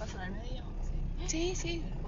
pasan al medio. Sí, sí. sí.